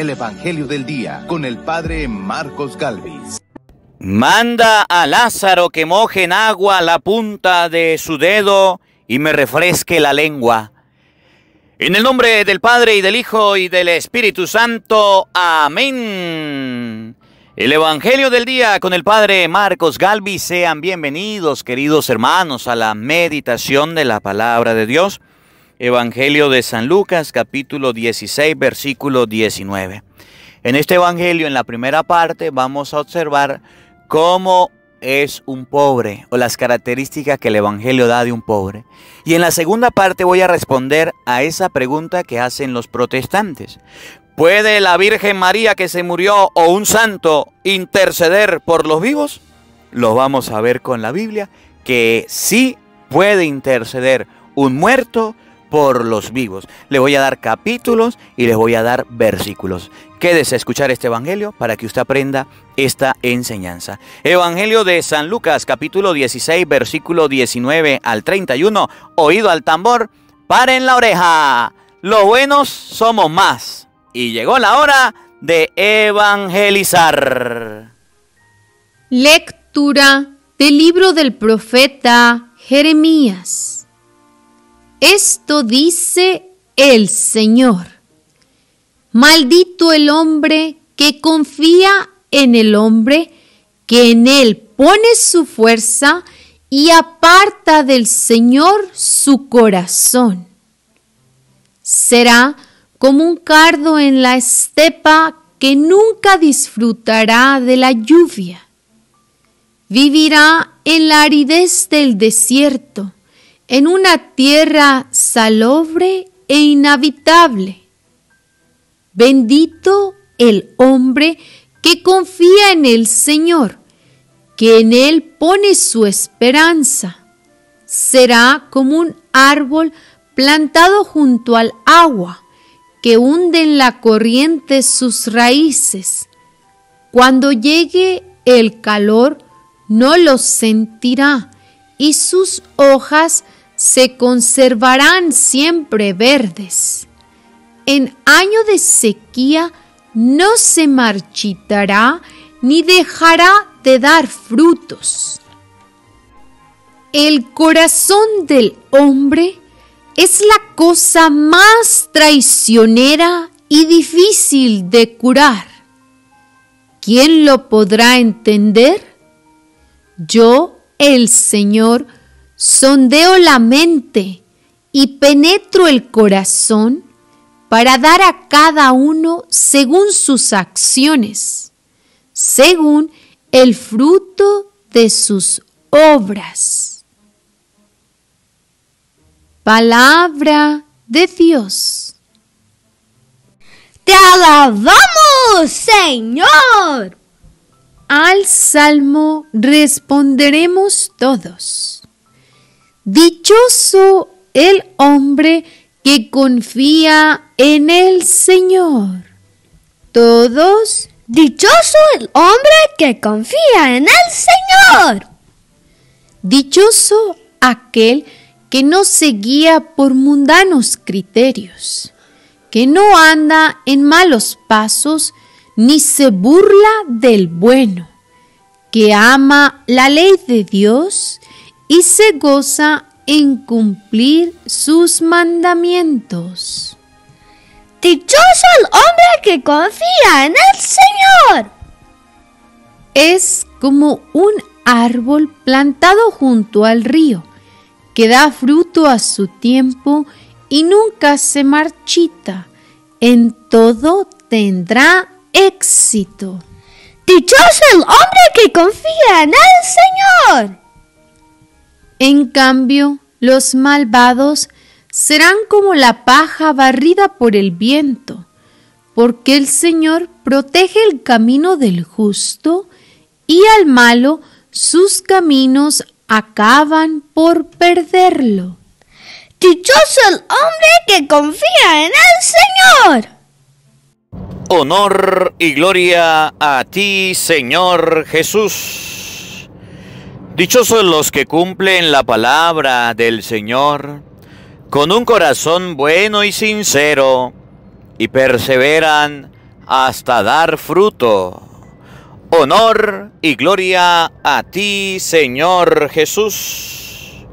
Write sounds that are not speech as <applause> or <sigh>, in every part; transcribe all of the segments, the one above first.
el Evangelio del Día con el Padre Marcos Galvis. Manda a Lázaro que moje en agua la punta de su dedo y me refresque la lengua. En el nombre del Padre y del Hijo y del Espíritu Santo. Amén. El Evangelio del día con el Padre Marcos Galvis. Sean bienvenidos, queridos hermanos, a la meditación de la palabra de Dios. Evangelio de San Lucas, capítulo 16, versículo 19. En este Evangelio, en la primera parte, vamos a observar cómo es un pobre o las características que el Evangelio da de un pobre. Y en la segunda parte voy a responder a esa pregunta que hacen los protestantes. ¿Puede la Virgen María que se murió o un santo interceder por los vivos? Lo vamos a ver con la Biblia, que sí puede interceder un muerto por los vivos. Le voy a dar capítulos y les voy a dar versículos. Quédese a escuchar este Evangelio para que usted aprenda esta enseñanza. Evangelio de San Lucas, capítulo 16, versículo 19 al 31. Oído al tambor, paren la oreja. Los buenos somos más y llegó la hora de evangelizar. Lectura del libro del profeta Jeremías. Esto dice el Señor. Maldito el hombre que confía en el hombre, que en él pone su fuerza y aparta del Señor su corazón. Será como un cardo en la estepa que nunca disfrutará de la lluvia. Vivirá en la aridez del desierto, en una tierra salobre e inhabitable. Bendito el hombre que confía en el Señor, que en Él pone su esperanza. Será como un árbol plantado junto al agua que hunden la corriente sus raíces. Cuando llegue el calor, no los sentirá y sus hojas se conservarán siempre verdes. En año de sequía no se marchitará ni dejará de dar frutos. El corazón del hombre es la cosa más traicionera y difícil de curar. ¿Quién lo podrá entender? Yo, el Señor, sondeo la mente y penetro el corazón para dar a cada uno según sus acciones, según el fruto de sus obras. Palabra de Dios. Te alabamos, Señor. Al salmo responderemos todos. Dichoso el hombre que confía en el Señor. Todos. Dichoso el hombre que confía en el Señor. Dichoso aquel que no se guía por mundanos criterios, que no anda en malos pasos ni se burla del bueno, que ama la ley de Dios y se goza en cumplir sus mandamientos. Dichoso el hombre que confía en el Señor. Es como un árbol plantado junto al río que da fruto a su tiempo y nunca se marchita. En todo tendrá éxito. Dichoso el hombre que confía en el Señor. En cambio, los malvados serán como la paja barrida por el viento, porque el Señor protege el camino del justo y al malo sus caminos acaban por perderlo. Dichoso el hombre que confía en el Señor. Honor y gloria a ti, Señor Jesús. Dichosos los que cumplen la palabra del Señor con un corazón bueno y sincero y perseveran hasta dar fruto. Honor y gloria a ti, Señor Jesús.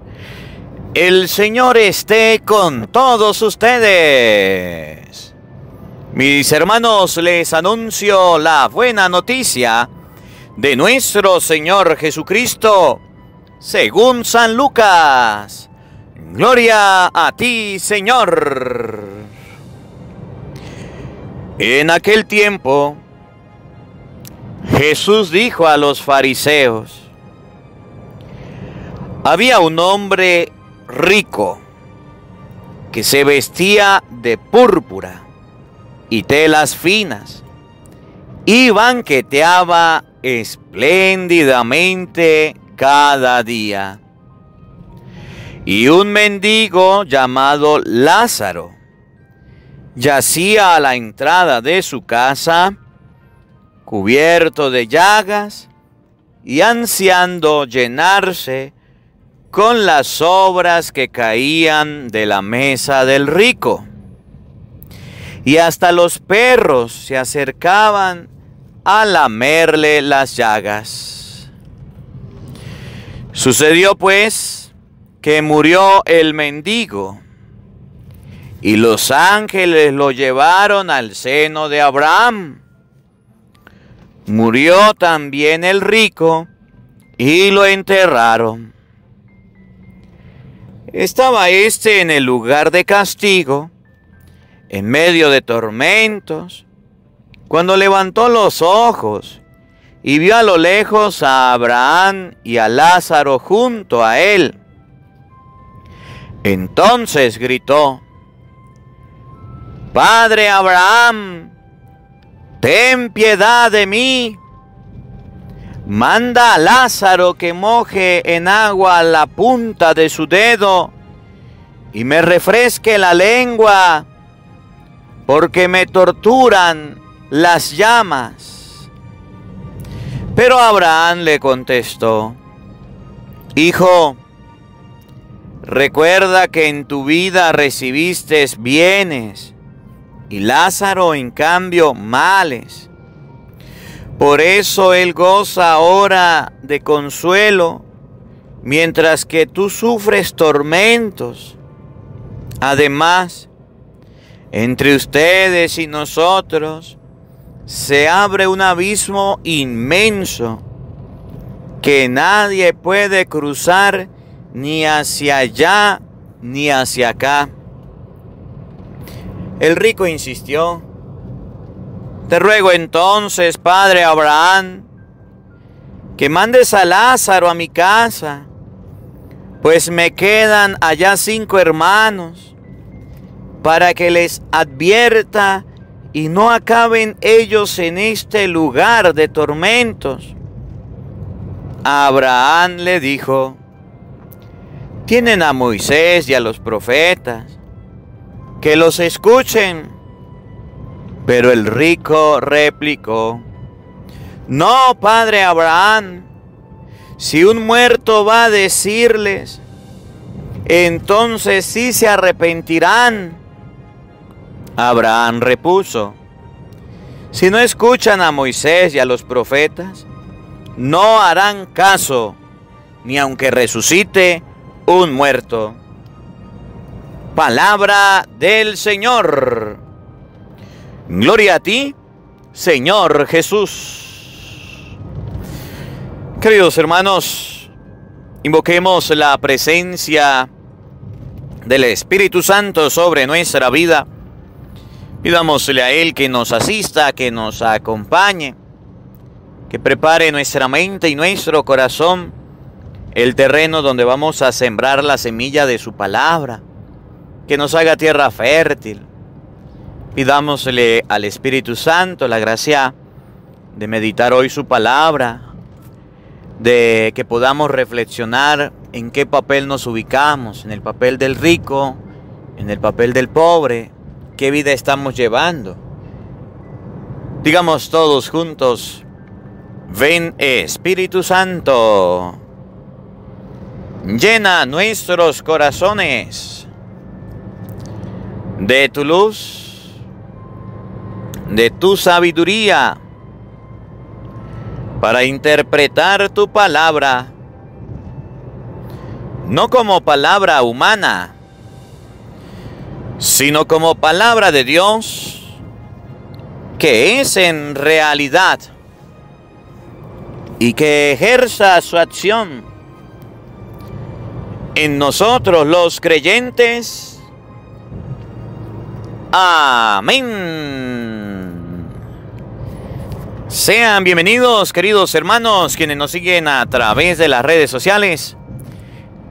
El Señor esté con todos ustedes. Mis hermanos, les anuncio la buena noticia de nuestro Señor Jesucristo, según San Lucas. Gloria a ti, Señor. En aquel tiempo, Jesús dijo a los fariseos, había un hombre rico que se vestía de púrpura y telas finas y banqueteaba espléndidamente cada día. Y un mendigo llamado Lázaro yacía a la entrada de su casa, cubierto de llagas y ansiando llenarse con las obras que caían de la mesa del rico. Y hasta los perros se acercaban a lamerle las llagas. Sucedió pues que murió el mendigo y los ángeles lo llevaron al seno de Abraham. Murió también el rico y lo enterraron. Estaba éste en el lugar de castigo, en medio de tormentos, cuando levantó los ojos y vio a lo lejos a Abraham y a Lázaro junto a él. Entonces gritó, Padre Abraham, ten piedad de mí. Manda a Lázaro que moje en agua la punta de su dedo y me refresque la lengua, porque me torturan las llamas. Pero Abraham le contestó, Hijo, recuerda que en tu vida recibiste bienes y Lázaro en cambio males. Por eso él goza ahora de consuelo, mientras que tú sufres tormentos. Además, entre ustedes y nosotros se abre un abismo inmenso que nadie puede cruzar ni hacia allá ni hacia acá. El rico insistió, te ruego entonces, padre Abraham, que mandes a Lázaro a mi casa, pues me quedan allá cinco hermanos, para que les advierta y no acaben ellos en este lugar de tormentos. Abraham le dijo, tienen a Moisés y a los profetas que los escuchen. Pero el rico replicó, no, padre Abraham, si un muerto va a decirles, entonces sí se arrepentirán. Abraham repuso, si no escuchan a Moisés y a los profetas, no harán caso, ni aunque resucite un muerto. Palabra del Señor. Gloria a ti, Señor Jesús. Queridos hermanos, invoquemos la presencia del Espíritu Santo sobre nuestra vida. Pidámosle a Él que nos asista, que nos acompañe, que prepare nuestra mente y nuestro corazón el terreno donde vamos a sembrar la semilla de su palabra que nos haga tierra fértil. Pidámosle al Espíritu Santo la gracia de meditar hoy su palabra, de que podamos reflexionar en qué papel nos ubicamos, en el papel del rico, en el papel del pobre, qué vida estamos llevando. Digamos todos juntos, ven Espíritu Santo, llena nuestros corazones de tu luz, de tu sabiduría para interpretar tu palabra, no como palabra humana, sino como palabra de Dios, que es en realidad y que ejerza su acción en nosotros los creyentes. Amén. Sean bienvenidos, queridos hermanos, quienes nos siguen a través de las redes sociales.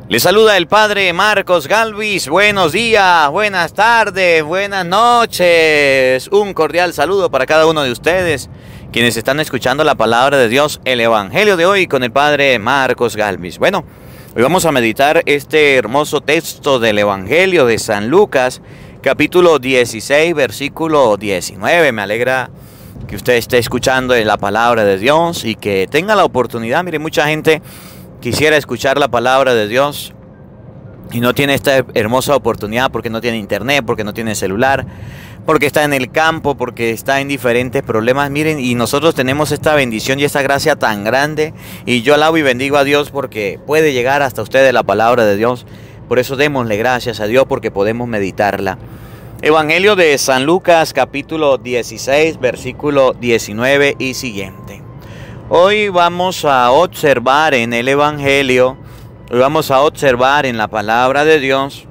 Les saluda el Padre Marcos Galvis. Buenos días, buenas tardes, buenas noches. Un cordial saludo para cada uno de ustedes quienes están escuchando la palabra de Dios, el Evangelio de hoy con el Padre Marcos Galvis. Bueno, hoy vamos a meditar este hermoso texto del Evangelio de San Lucas, capítulo 16, versículo 19. Me alegra que usted esté escuchando la palabra de Dios y que tenga la oportunidad. Mire, mucha gente quisiera escuchar la palabra de Dios y no tiene esta hermosa oportunidad porque no tiene internet, porque no tiene celular porque está en el campo, porque está en diferentes problemas. Miren, y nosotros tenemos esta bendición y esta gracia tan grande. Y yo alabo y bendigo a Dios porque puede llegar hasta ustedes la palabra de Dios. Por eso démosle gracias a Dios porque podemos meditarla. Evangelio de San Lucas capítulo 16 versículo 19 y siguiente. Hoy vamos a observar en el Evangelio, hoy vamos a observar en la palabra de Dios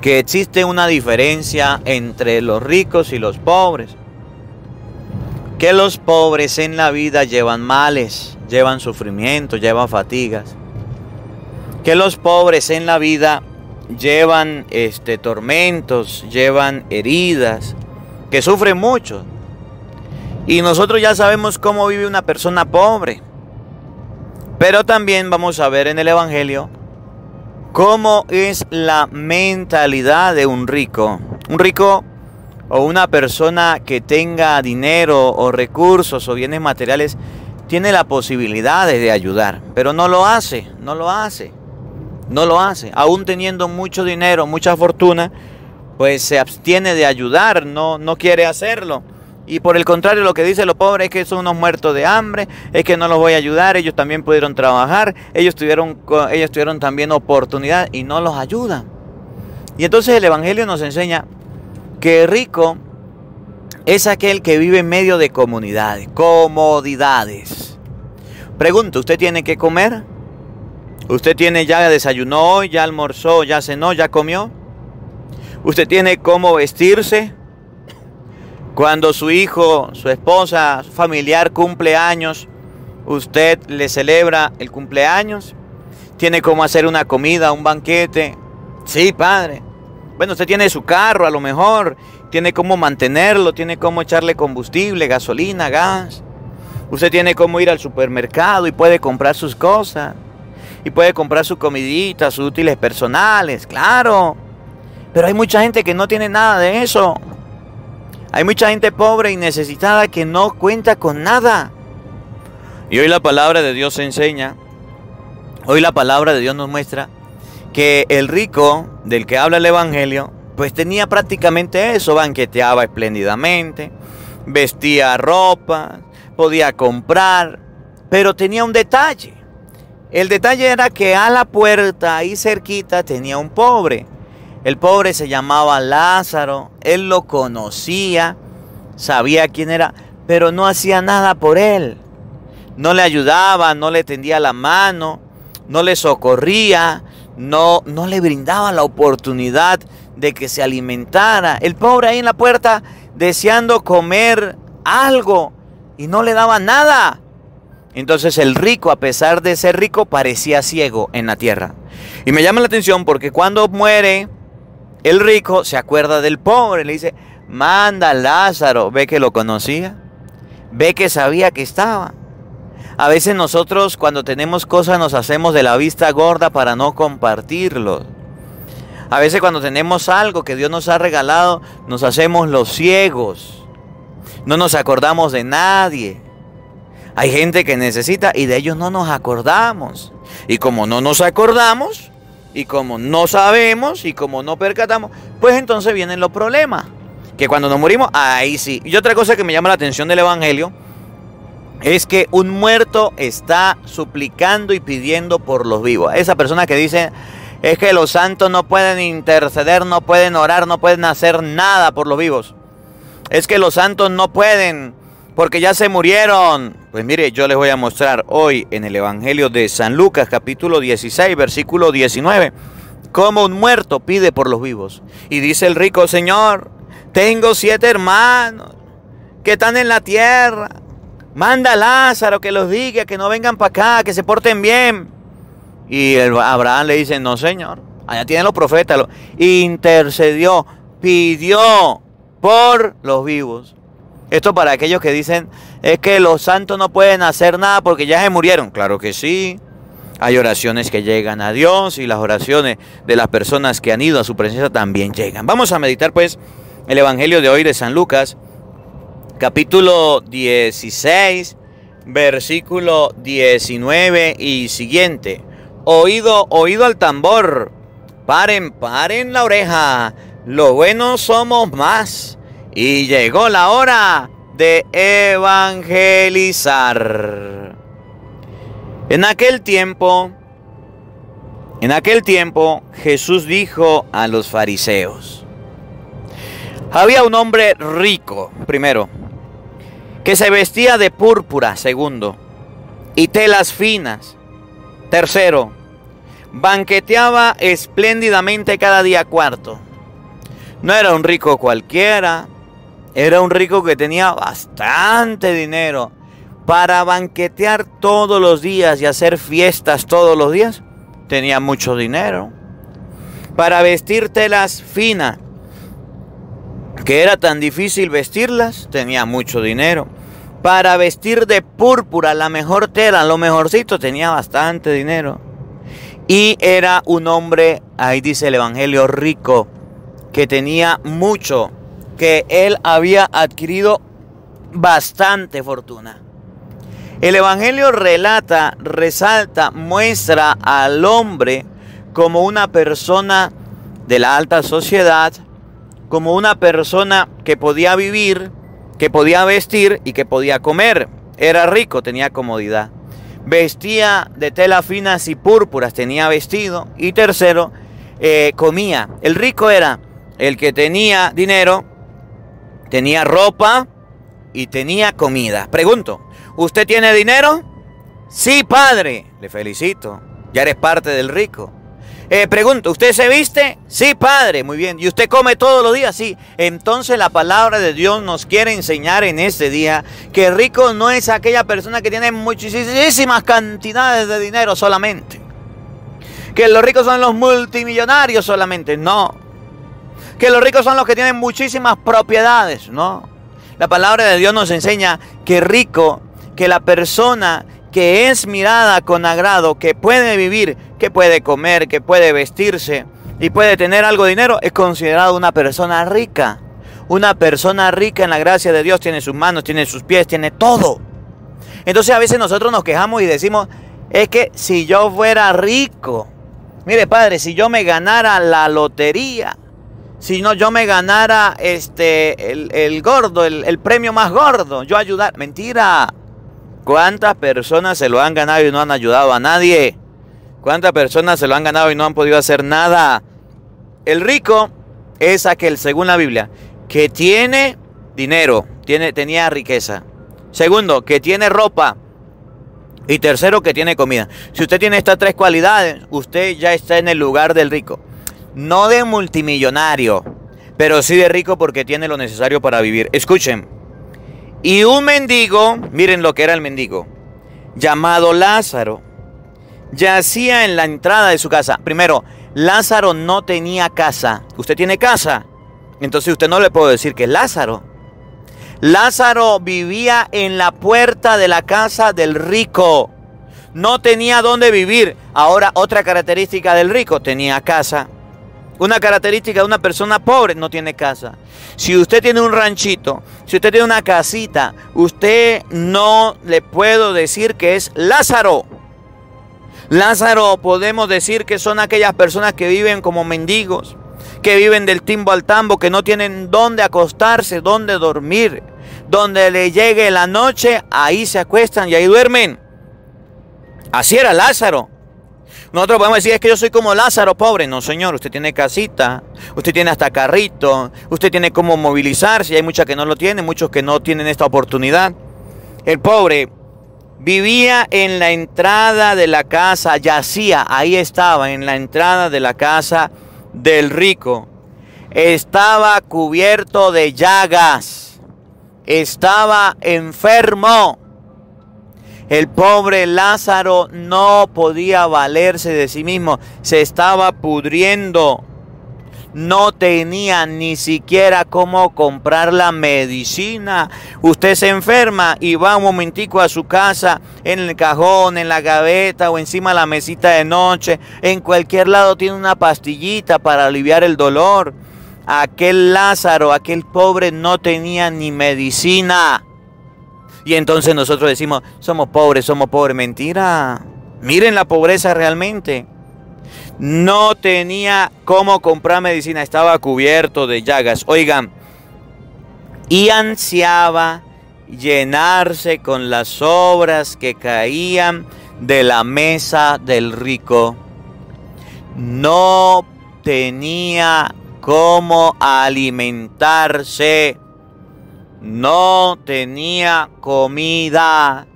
que existe una diferencia entre los ricos y los pobres. Que los pobres en la vida llevan males, llevan sufrimiento, llevan fatigas. Que los pobres en la vida llevan este, tormentos, llevan heridas, que sufren mucho. Y nosotros ya sabemos cómo vive una persona pobre. Pero también vamos a ver en el Evangelio ¿Cómo es la mentalidad de un rico? Un rico o una persona que tenga dinero o recursos o bienes materiales tiene la posibilidad de ayudar, pero no lo hace, no lo hace, no lo hace. Aún teniendo mucho dinero, mucha fortuna, pues se abstiene de ayudar, no, no quiere hacerlo. Y por el contrario, lo que dice los pobres es que son unos muertos de hambre, es que no los voy a ayudar, ellos también pudieron trabajar, ellos tuvieron, tuvieron también oportunidad y no los ayudan. Y entonces el Evangelio nos enseña que rico es aquel que vive en medio de comunidades, comodidades. Pregunto, ¿usted tiene que comer? ¿Usted tiene ya desayunó ya almorzó, ya cenó, ya comió? ¿Usted tiene cómo vestirse? Cuando su hijo, su esposa, su familiar cumple años, usted le celebra el cumpleaños. Tiene cómo hacer una comida, un banquete. Sí, padre. Bueno, usted tiene su carro a lo mejor. Tiene cómo mantenerlo, tiene cómo echarle combustible, gasolina, gas. Usted tiene cómo ir al supermercado y puede comprar sus cosas. Y puede comprar su comidita, sus útiles personales, claro. Pero hay mucha gente que no tiene nada de eso. Hay mucha gente pobre y necesitada que no cuenta con nada. Y hoy la palabra de Dios enseña, hoy la palabra de Dios nos muestra que el rico del que habla el Evangelio, pues tenía prácticamente eso, banqueteaba espléndidamente, vestía ropa, podía comprar, pero tenía un detalle. El detalle era que a la puerta, ahí cerquita, tenía un pobre. El pobre se llamaba Lázaro, él lo conocía, sabía quién era, pero no hacía nada por él. No le ayudaba, no le tendía la mano, no le socorría, no, no le brindaba la oportunidad de que se alimentara. El pobre ahí en la puerta deseando comer algo y no le daba nada. Entonces el rico, a pesar de ser rico, parecía ciego en la tierra. Y me llama la atención porque cuando muere el rico se acuerda del pobre, le dice, manda a Lázaro, ve que lo conocía, ve que sabía que estaba. A veces nosotros cuando tenemos cosas nos hacemos de la vista gorda para no compartirlo. A veces cuando tenemos algo que Dios nos ha regalado, nos hacemos los ciegos. No nos acordamos de nadie. Hay gente que necesita y de ellos no nos acordamos. Y como no nos acordamos, y como no sabemos y como no percatamos, pues entonces vienen los problemas. Que cuando nos morimos, ahí sí. Y otra cosa que me llama la atención del Evangelio es que un muerto está suplicando y pidiendo por los vivos. Esa persona que dice es que los santos no pueden interceder, no pueden orar, no pueden hacer nada por los vivos. Es que los santos no pueden porque ya se murieron. Pues mire, yo les voy a mostrar hoy en el Evangelio de San Lucas capítulo 16 versículo 19 cómo un muerto pide por los vivos. Y dice el rico, Señor, tengo siete hermanos que están en la tierra Manda a Lázaro que los diga, que no vengan para acá, que se porten bien. Y Abraham le dice, no señor, allá tienen los profetas. Intercedió, pidió por los vivos. Esto para aquellos que dicen, es que los santos no pueden hacer nada porque ya se murieron. Claro que sí. Hay oraciones que llegan a Dios y las oraciones de las personas que han ido a su presencia también llegan. Vamos a meditar pues el Evangelio de hoy de San Lucas, capítulo 16, versículo 19 y siguiente. Oído, oído al tambor. Paren, paren la oreja. Lo bueno somos más. Y llegó la hora de evangelizar. En aquel tiempo, en aquel tiempo Jesús dijo a los fariseos, había un hombre rico, primero, que se vestía de púrpura, segundo, y telas finas. Tercero, banqueteaba espléndidamente cada día cuarto. No era un rico cualquiera, era un rico que tenía bastante dinero para banquetear todos los días y hacer fiestas todos los días. Tenía mucho dinero. Para vestir telas finas, que era tan difícil vestirlas, tenía mucho dinero para vestir de púrpura la mejor tela, lo mejorcito, tenía bastante dinero. Y era un hombre, ahí dice el Evangelio, rico, que tenía mucho, que él había adquirido bastante fortuna. El Evangelio relata, resalta, muestra al hombre como una persona de la alta sociedad, como una persona que podía vivir que podía vestir y que podía comer. Era rico, tenía comodidad. Vestía de telas finas y púrpuras, tenía vestido. Y tercero, eh, comía. El rico era el que tenía dinero, tenía ropa y tenía comida. Pregunto, ¿usted tiene dinero? Sí, padre. Le felicito. Ya eres parte del rico. Eh, pregunto, ¿usted se viste? Sí, padre, muy bien. ¿Y usted come todos los días? Sí. Entonces la palabra de Dios nos quiere enseñar en este día que rico no es aquella persona que tiene muchísimas cantidades de dinero solamente. Que los ricos son los multimillonarios solamente. No. Que los ricos son los que tienen muchísimas propiedades. No. La palabra de Dios nos enseña que rico, que la persona que es mirada con agrado, que puede vivir, que puede comer, que puede vestirse y puede tener algo de dinero, es considerado una persona rica. Una persona rica en la gracia de Dios tiene sus manos, tiene sus pies, tiene todo. Entonces a veces nosotros nos quejamos y decimos, es que si yo fuera rico, mire padre, si yo me ganara la lotería, si no yo me ganara este, el, gordo, el, el premio más gordo, yo ayudar, mentira. ¿Cuántas personas se lo han ganado y no han ayudado a nadie? ¿Cuántas personas se lo han ganado y no han podido hacer nada? El rico es aquel, según la Biblia, que tiene dinero, tiene, tenía riqueza. Segundo, que tiene ropa. Y tercero, que tiene comida. Si usted tiene estas tres cualidades, usted ya está en el lugar del rico. No de multimillonario, pero sí de rico porque tiene lo necesario para vivir. Escuchen, y un mendigo, miren lo que era el mendigo, llamado Lázaro, yacía en la entrada de su casa. Primero, Lázaro no tenía casa. ¿Usted tiene casa? Entonces usted no le puede decir que es Lázaro. Lázaro vivía en la puerta de la casa del rico. No tenía dónde vivir. Ahora otra característica del rico, tenía casa. Una característica de una persona pobre no tiene casa. Si usted tiene un ranchito, si usted tiene una casita, usted no le puedo decir que es Lázaro. Lázaro podemos decir que son aquellas personas que viven como mendigos, que viven del timbo al tambo, que no tienen dónde acostarse, dónde dormir. Donde le llegue la noche, ahí se acuestan y ahí duermen. Así era Lázaro. Nosotros podemos decir, es que yo soy como Lázaro, pobre. No, señor, usted tiene casita, usted tiene hasta carrito, usted tiene cómo movilizarse. Hay muchas que no lo tienen, muchos que no tienen esta oportunidad. El pobre vivía en la entrada de la casa, yacía, ahí estaba, en la entrada de la casa del rico. Estaba cubierto de llagas, estaba enfermo. El pobre Lázaro no podía valerse de sí mismo, se estaba pudriendo. No tenía ni siquiera cómo comprar la medicina. Usted se enferma y va un momentico a su casa, en el cajón, en la gaveta o encima de la mesita de noche. En cualquier lado tiene una pastillita para aliviar el dolor. Aquel Lázaro, aquel pobre no tenía ni medicina. Y entonces nosotros decimos, somos pobres, somos pobres. Mentira. Miren la pobreza realmente. No tenía cómo comprar medicina, estaba cubierto de llagas. Oigan, y ansiaba llenarse con las obras que caían de la mesa del rico. No tenía cómo alimentarse no tenía comida,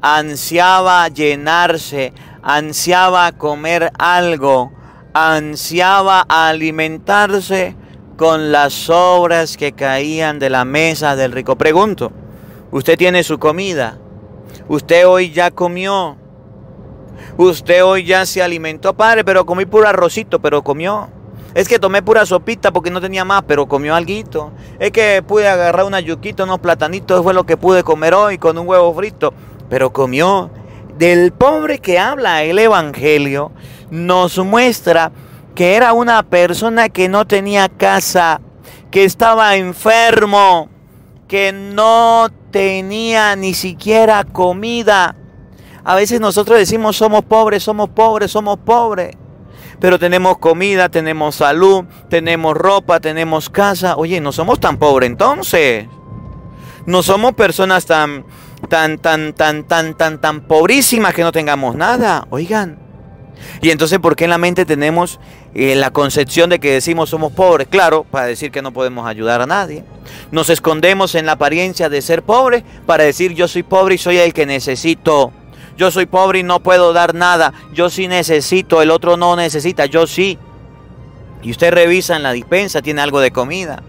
ansiaba llenarse, ansiaba comer algo, ansiaba alimentarse con las sobras que caían de la mesa del rico. Pregunto, ¿usted tiene su comida? ¿Usted hoy ya comió? ¿Usted hoy ya se alimentó, padre? Pero comí puro arrocito, pero comió. Es que tomé pura sopita porque no tenía más, pero comió algo. Es que pude agarrar una yuquita, unos platanitos, fue lo que pude comer hoy con un huevo frito, pero comió. Del pobre que habla el Evangelio nos muestra que era una persona que no tenía casa, que estaba enfermo, que no tenía ni siquiera comida. A veces nosotros decimos somos pobres, somos pobres, somos pobres pero tenemos comida, tenemos salud, tenemos ropa, tenemos casa. Oye, no somos tan pobres entonces. No somos personas tan, tan, tan, tan, tan, tan, tan pobrísimas que no tengamos nada. Oigan. Y entonces, ¿por qué en la mente tenemos eh, la concepción de que decimos somos pobres? Claro, para decir que no podemos ayudar a nadie. Nos escondemos en la apariencia de ser pobres para decir yo soy pobre y soy el que necesito yo soy pobre y no puedo dar nada. Yo sí necesito, el otro no necesita, yo sí. Y usted revisa en la dispensa, tiene algo de comida.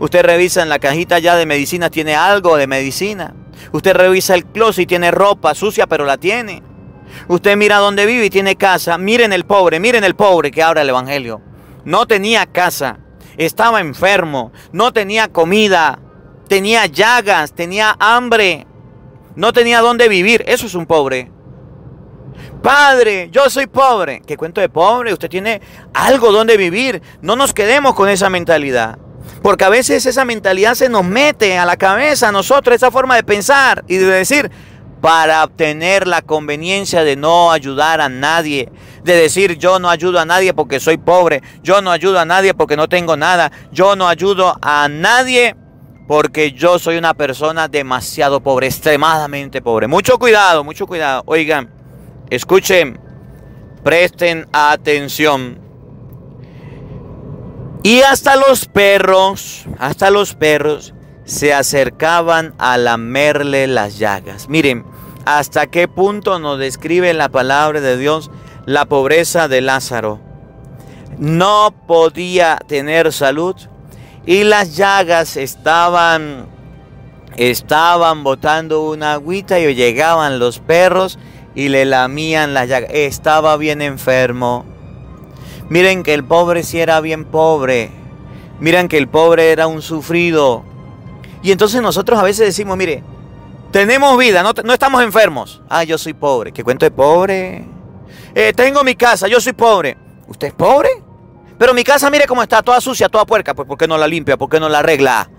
Usted revisa en la cajita ya de medicina, tiene algo de medicina. Usted revisa el closet y tiene ropa sucia, pero la tiene. Usted mira dónde vive y tiene casa. Miren el pobre, miren el pobre que abra el Evangelio. No tenía casa, estaba enfermo, no tenía comida, tenía llagas, tenía hambre, no tenía dónde vivir. Eso es un pobre. Padre, yo soy pobre. ¿Qué cuento de pobre? Usted tiene algo donde vivir. No nos quedemos con esa mentalidad. Porque a veces esa mentalidad se nos mete a la cabeza a nosotros, esa forma de pensar y de decir, para obtener la conveniencia de no ayudar a nadie, de decir yo no ayudo a nadie porque soy pobre, yo no ayudo a nadie porque no tengo nada, yo no ayudo a nadie porque yo soy una persona demasiado pobre, extremadamente pobre. Mucho cuidado, mucho cuidado. Oigan, Escuchen, presten atención. Y hasta los perros, hasta los perros se acercaban a lamerle las llagas. Miren, hasta qué punto nos describe la palabra de Dios la pobreza de Lázaro. No podía tener salud y las llagas estaban estaban botando una agüita y llegaban los perros y le lamían la llaga. Estaba bien enfermo. Miren que el pobre sí era bien pobre. Miren que el pobre era un sufrido. Y entonces nosotros a veces decimos, mire, tenemos vida, no, no estamos enfermos. Ah, yo soy pobre. ¿Qué cuento de pobre? Eh, tengo mi casa, yo soy pobre. ¿Usted es pobre? Pero mi casa, mire cómo está, toda sucia, toda puerca. Pues ¿por qué no la limpia? ¿Por qué no la arregla?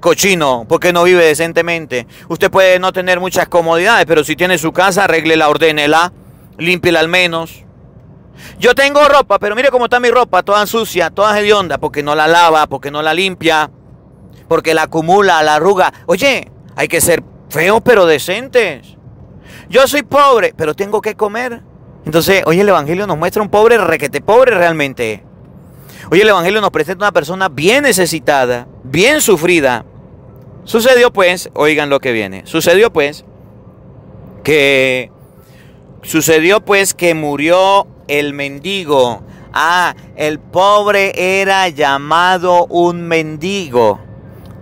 Cochino, porque no vive decentemente. Usted puede no tener muchas comodidades, pero si tiene su casa, arréglela, ordénela, límpiela al menos. Yo tengo ropa, pero mire cómo está mi ropa, toda sucia, toda hedionda, porque no la lava, porque no la limpia, porque la acumula, la arruga. Oye, hay que ser feos pero decentes. Yo soy pobre, pero tengo que comer. Entonces, hoy el Evangelio nos muestra un pobre requete pobre realmente. Hoy el Evangelio nos presenta una persona bien necesitada, bien sufrida. Sucedió pues, oigan lo que viene, sucedió pues que sucedió pues que murió el mendigo. Ah, el pobre era llamado un mendigo.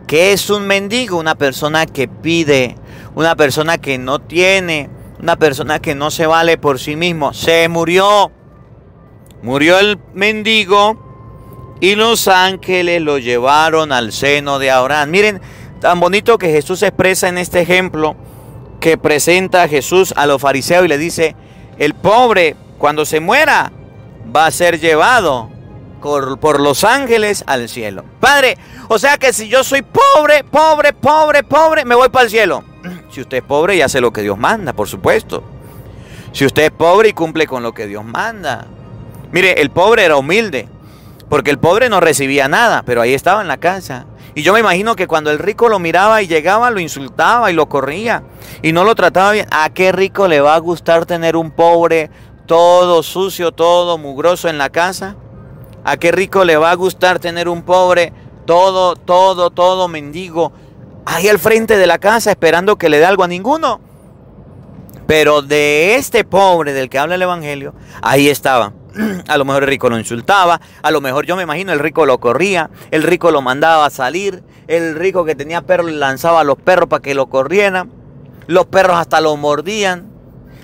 ¿Qué es un mendigo? Una persona que pide, una persona que no tiene, una persona que no se vale por sí mismo. Se murió. Murió el mendigo y los ángeles lo llevaron al seno de Abraham. Miren, tan bonito que Jesús expresa en este ejemplo que presenta a Jesús a los fariseos y le dice, el pobre cuando se muera va a ser llevado por, por, los ángeles al cielo. Padre, o sea que si yo soy pobre, pobre, pobre, pobre, me voy para el cielo. <clears throat> Si usted es pobre y hace lo que Dios manda, por supuesto. Si usted es pobre y cumple con lo que Dios manda. Mire, el pobre era humilde, porque el pobre no recibía nada, pero ahí estaba en la casa. Y yo me imagino que cuando el rico lo miraba y llegaba, lo insultaba y lo corría y no lo trataba bien. ¿A qué rico le va a gustar tener un pobre todo sucio, todo mugroso en la casa? ¿A qué rico le va a gustar tener un pobre todo, todo, todo mendigo ahí al frente de la casa esperando que le dé algo a ninguno? Pero de este pobre del que habla el Evangelio, ahí estaba. <clears throat> A lo mejor el rico lo insultaba, a lo mejor yo me imagino el rico lo corría, el rico lo mandaba a salir, el rico que tenía perros le lanzaba a los perros para que lo corrieran, los perros hasta lo mordían,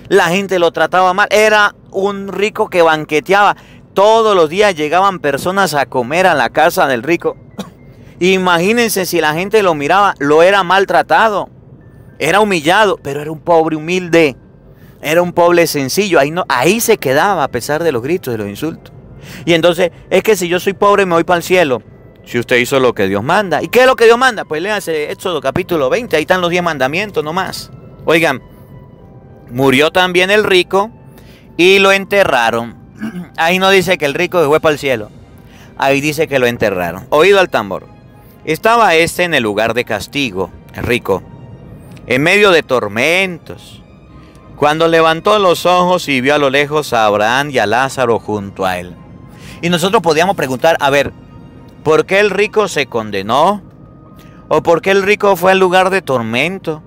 la gente lo trataba mal, era un rico que banqueteaba. Todos los días llegaban personas a comer a la casa del rico. <clears throat> Imagínense si la gente lo miraba, lo era maltratado, era humillado, pero era un pobre humilde. Era un pobre sencillo, ahí, no, ahí se quedaba a pesar de los gritos, de los insultos. Y entonces, es que si yo soy pobre me voy para el cielo. Si usted hizo lo que Dios manda. ¿Y qué es lo que Dios manda? Pues léase Éxodo capítulo 20, ahí están los 10 mandamientos nomás. Oigan, murió también el rico y lo enterraron. <clears throat> Ahí no dice que el rico se fue para el cielo. Ahí dice que lo enterraron. Oído al tambor. Estaba este en el lugar de castigo, el rico, en medio de tormentos cuando levantó los ojos y vio a lo lejos a Abraham y a Lázaro junto a él. Y nosotros podíamos preguntar, a ver, ¿por qué el rico se condenó? ¿O por qué el rico fue al lugar de tormento?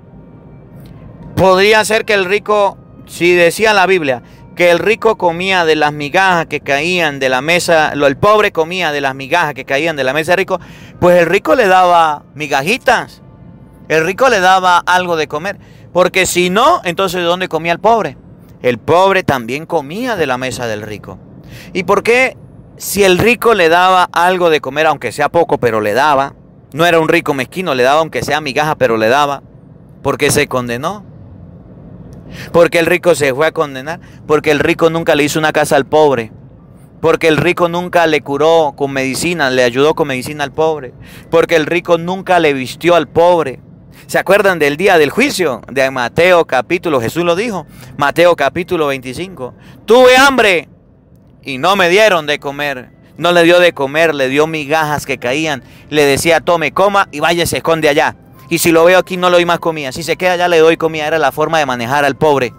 Podría ser que el rico, si decía la Biblia, que el rico comía de las migajas que caían de la mesa, el pobre comía de las migajas que caían de la mesa del rico, pues el rico le daba migajitas, el rico le daba algo de comer. Porque si no, entonces ¿de dónde comía el pobre? El pobre también comía de la mesa del rico. ¿Y por qué si el rico le daba algo de comer, aunque sea poco, pero le daba? No era un rico mezquino, le daba aunque sea migaja, pero le daba. ¿Por qué se condenó? Porque el rico se fue a condenar. Porque el rico nunca le hizo una casa al pobre. Porque el rico nunca le curó con medicina, le ayudó con medicina al pobre. Porque el rico nunca le vistió al pobre. ¿Se acuerdan del día del juicio? De Mateo capítulo, Jesús lo dijo, Mateo capítulo 25. Tuve hambre y no me dieron de comer. No le dio de comer, le dio migajas que caían. Le decía, tome, coma y vaya, se esconde allá. Y si lo veo aquí, no le doy más comida. Si se queda allá, le doy comida. Era la forma de manejar al pobre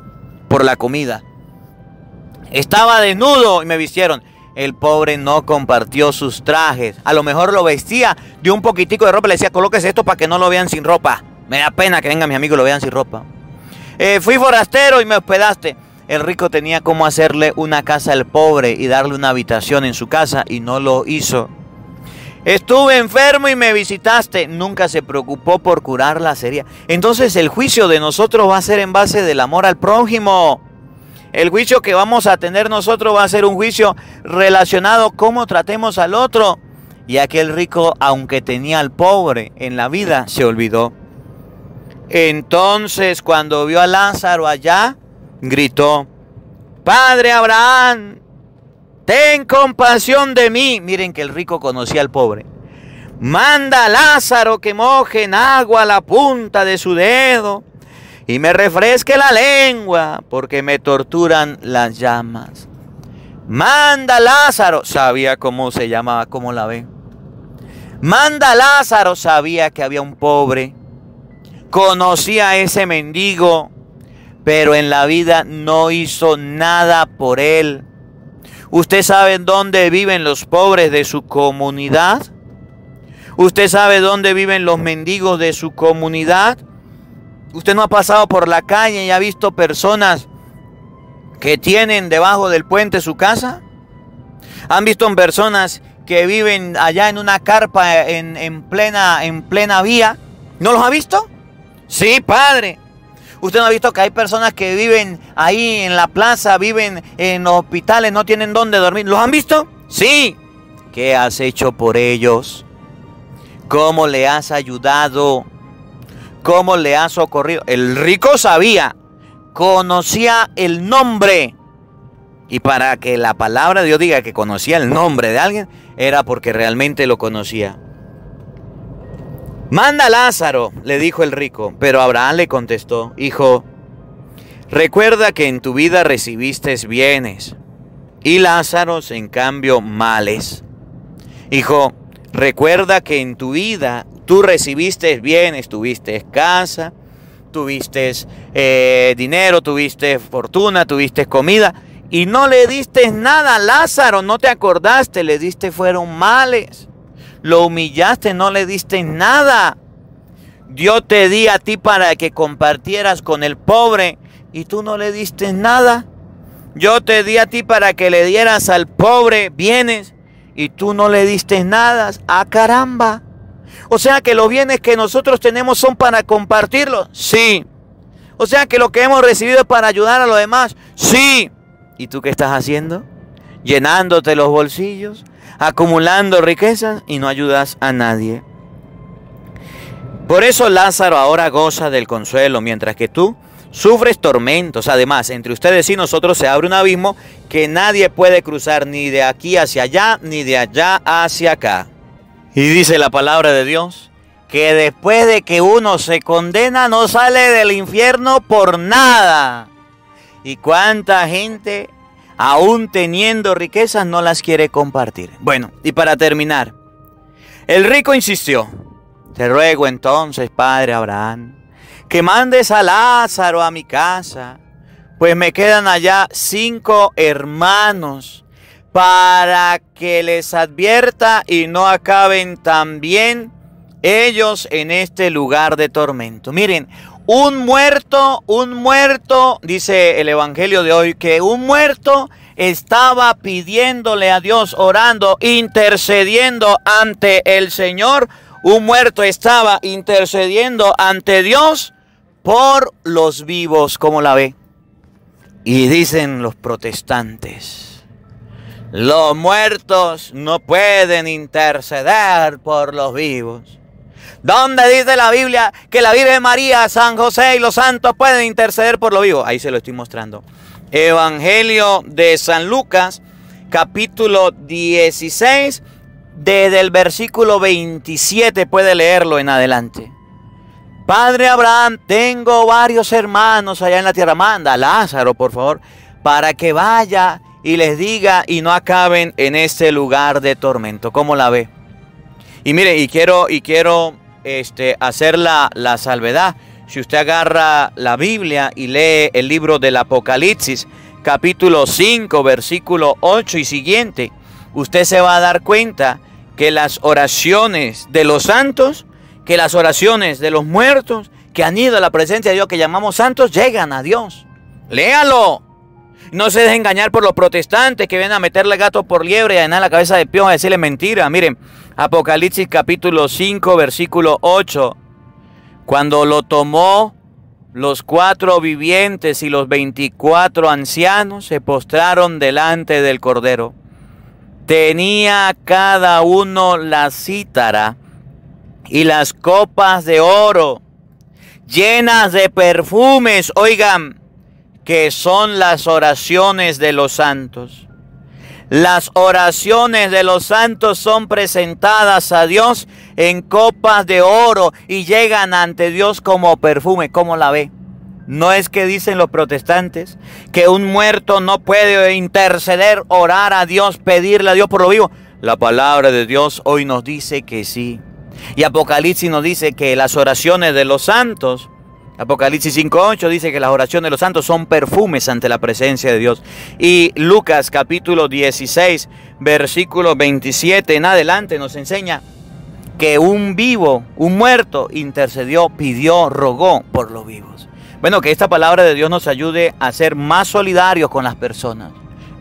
por la comida. Estaba desnudo y me vistieron. El pobre no compartió sus trajes. A lo mejor lo vestía de un poquitico de ropa. Le decía, colóquese esto para que no lo vean sin ropa. Me da pena que vengan mis amigos y lo vean sin ropa. Eh, fui forastero y me hospedaste. El rico tenía como hacerle una casa al pobre y darle una habitación en su casa y no lo hizo. Estuve enfermo y me visitaste. Nunca se preocupó por curar la serie. Entonces el juicio de nosotros va a ser en base del amor al prójimo. El juicio que vamos a tener nosotros va a ser un juicio relacionado cómo tratemos al otro. Y aquel rico, aunque tenía al pobre en la vida, se olvidó. Entonces cuando vio a Lázaro allá, gritó, Padre Abraham, ten compasión de mí. Miren que el rico conocía al pobre. Manda a Lázaro que moje en agua la punta de su dedo y me refresque la lengua porque me torturan las llamas. Manda Lázaro. Sabía cómo se llamaba, cómo la ve. Manda Lázaro. Sabía que había un pobre. Conocía a ese mendigo. Pero en la vida no hizo nada por él. ¿Usted sabe dónde viven los pobres de su comunidad? ¿Usted sabe dónde viven los mendigos de su comunidad? ¿Usted no ha pasado por la calle y ha visto personas que tienen debajo del puente su casa? ¿Han visto personas que viven allá en una carpa en, plena, en plena vía? ¿No los ha visto? Sí, padre. Usted no ha visto que hay personas que viven ahí en la plaza, viven en hospitales, no tienen dónde dormir. ¿Los han visto? Sí. ¿Qué has hecho por ellos? ¿Cómo le has ayudado? ¿Cómo le has socorrido? El rico sabía, conocía el nombre. Y para que la palabra de Dios diga que conocía el nombre de alguien, era porque realmente lo conocía. Manda a Lázaro, le dijo el rico, pero Abraham le contestó, hijo, recuerda que en tu vida recibiste bienes y Lázaro en cambio males. Hijo, recuerda que en tu vida tú recibiste bienes, tuviste casa, tuviste eh, dinero, tuviste fortuna, tuviste comida y no le diste nada a Lázaro, no te acordaste, le diste fueron males lo humillaste, no le diste nada. Yo te di a ti para que compartieras con el pobre y tú no le diste nada. Yo te di a ti para que le dieras al pobre bienes y tú no le diste nada. ¡Ah, caramba! O sea que los bienes que nosotros tenemos son para compartirlos. Sí. O sea que lo que hemos recibido es para ayudar a los demás. Sí. ¿Y tú qué estás haciendo? Llenándote los bolsillos, acumulando riquezas y no ayudas a nadie. Por eso Lázaro ahora goza del consuelo, mientras que tú sufres tormentos. Además, entre ustedes y nosotros se abre un abismo que nadie puede cruzar ni de aquí hacia allá, ni de allá hacia acá. Y dice la palabra de Dios que después de que uno se condena no sale del infierno por nada. ¿Y cuánta gente aún teniendo riquezas, no las quiere compartir. Bueno, y para terminar, el rico insistió, te ruego entonces, Padre Abraham, que mandes a Lázaro a mi casa, pues me quedan allá cinco hermanos, para que les advierta y no acaben también ellos en este lugar de tormento. Miren, un muerto, un muerto, dice el Evangelio de hoy, que un muerto estaba pidiéndole a Dios, orando, intercediendo ante el Señor. Un muerto estaba intercediendo ante Dios por los vivos, como la ve. Y dicen los protestantes, los muertos no pueden interceder por los vivos. ¿Dónde dice la Biblia que la Virgen María, San José y los santos pueden interceder por lo vivo? Ahí se lo estoy mostrando. Evangelio de San Lucas, capítulo 16, desde el versículo 27, puede leerlo en adelante. Padre Abraham, tengo varios hermanos allá en la tierra. Manda Lázaro, por favor, para que vaya y les diga y no acaben en este lugar de tormento. ¿Cómo la ve? Y mire, y quiero, y quiero este, hacer la, la salvedad. Si usted agarra la Biblia y lee el libro del Apocalipsis, capítulo 5, versículo 8 y siguiente, usted se va a dar cuenta que las oraciones de los santos, que las oraciones de los muertos, que han ido a la presencia de Dios, que llamamos santos, llegan a Dios. Léalo. No se deje engañar por los protestantes que vienen a meterle gato por liebre y a llenar la cabeza de pion a decirle mentira. Miren, Apocalipsis capítulo 5, versículo 8. Cuando lo tomó, los cuatro vivientes y los veinticuatro ancianos se postraron delante del Cordero. Tenía cada uno la cítara y las copas de oro llenas de perfumes. Oigan, que son las oraciones de los santos. Las oraciones de los santos son presentadas a Dios en copas de oro y llegan ante Dios como perfume. ¿Cómo la ve? No es que dicen los protestantes que un muerto no puede interceder, orar a Dios, pedirle a Dios por lo vivo. La palabra de Dios hoy nos dice que sí. Y Apocalipsis nos dice que las oraciones de los santos, Apocalipsis 5.8 dice que las oraciones de los santos son perfumes ante la presencia de Dios. Y Lucas capítulo 16, versículo 27 en adelante nos enseña que un vivo, un muerto, intercedió, pidió, rogó por los vivos. Bueno, que esta palabra de Dios nos ayude a ser más solidarios con las personas,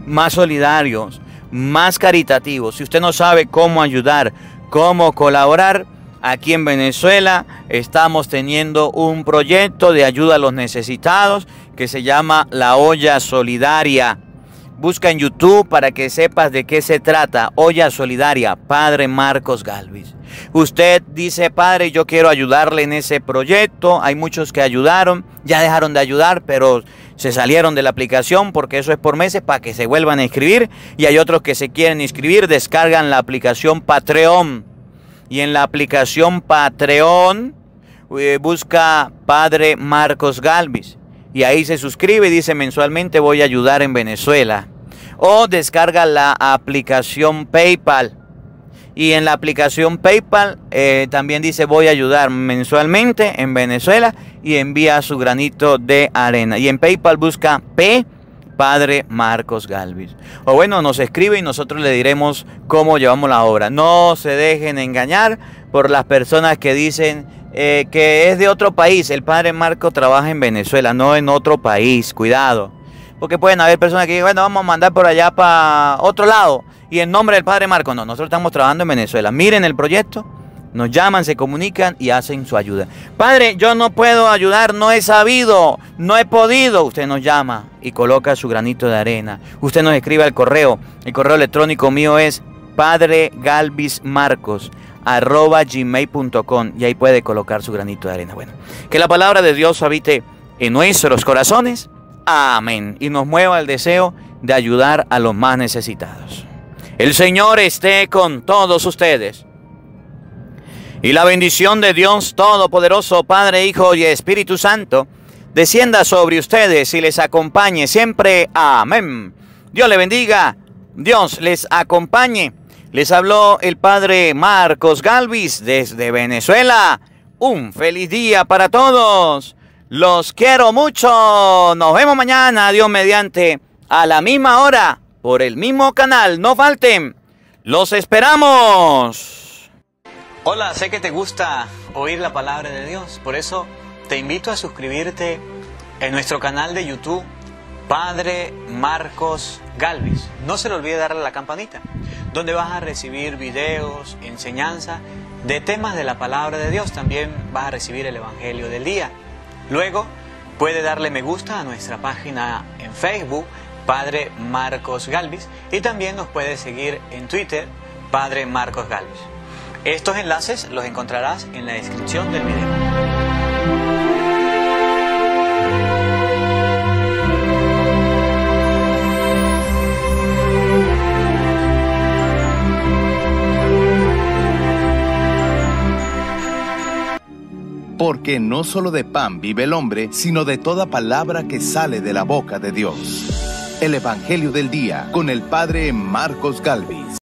más solidarios, más caritativos. Si usted no sabe cómo ayudar, cómo colaborar, aquí en Venezuela estamos teniendo un proyecto de ayuda a los necesitados que se llama La Olla Solidaria. Busca en YouTube para que sepas de qué se trata. Olla Solidaria, Padre Marcos Galvis. Usted dice, Padre, yo quiero ayudarle en ese proyecto. Hay muchos que ayudaron, ya dejaron de ayudar, pero se salieron de la aplicación porque eso es por meses para que se vuelvan a inscribir. Y hay otros que se quieren inscribir, descargan la aplicación Patreon. Y en la aplicación Patreon eh, busca Padre Marcos Galvis y ahí se suscribe y dice mensualmente voy a ayudar en Venezuela. O descarga la aplicación PayPal. Y en la aplicación PayPal eh, también dice voy a ayudar mensualmente en Venezuela y envía su granito de arena. Y en PayPal busca P Padre Marcos Galvis. O bueno, nos escribe y nosotros le diremos cómo llevamos la obra. No se dejen engañar por las personas que dicen eh, que es de otro país. El padre Marco trabaja en Venezuela, no en otro país. Cuidado. Porque pueden haber personas que digan, bueno, vamos a mandar por allá para otro lado. Y en nombre del padre Marco, no, nosotros estamos trabajando en Venezuela. Miren el proyecto. Nos llaman, se comunican y hacen su ayuda. Padre, yo no puedo ayudar, no he sabido, no he podido. Usted nos llama y coloca su granito de arena. Usted nos escribe al correo. El correo electrónico mío es Padre Galvis Marcos arroba gmail.com y ahí puede colocar su granito de arena. Bueno, que la palabra de Dios habite en nuestros corazones. Amén. Y nos mueva el deseo de ayudar a los más necesitados. El Señor esté con todos ustedes. Y la bendición de Dios Todopoderoso, Padre, Hijo y Espíritu Santo, descienda sobre ustedes y les acompañe siempre. Amén. Dios le bendiga. Dios les acompañe. Les habló el padre Marcos Galvis desde Venezuela. Un feliz día para todos. Los quiero mucho. Nos vemos mañana, Dios mediante, a la misma hora, por el mismo canal. No falten. Los esperamos. Hola, sé que te gusta oír la palabra de Dios. Por eso te invito a suscribirte en nuestro canal de YouTube, Padre Marcos Galvis. No se le olvide darle a la campanita donde vas a recibir videos, enseñanza de temas de la palabra de Dios. También vas a recibir el Evangelio del día. Luego puede darle me gusta a nuestra página en Facebook, Padre Marcos Galvis, y también nos puede seguir en Twitter, Padre Marcos Galvis. Estos enlaces los encontrarás en la descripción del video. Porque no solo de pan vive el hombre, sino de toda palabra que sale de la boca de Dios. El Evangelio del Día con el Padre Marcos Galvis.